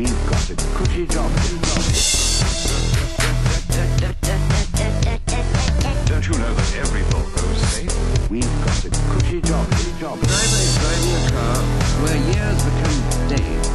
We've got a cushy job. Don't you know that every Volvo is safe? We've got a cushy job. job. Drivers driving a car where years become days.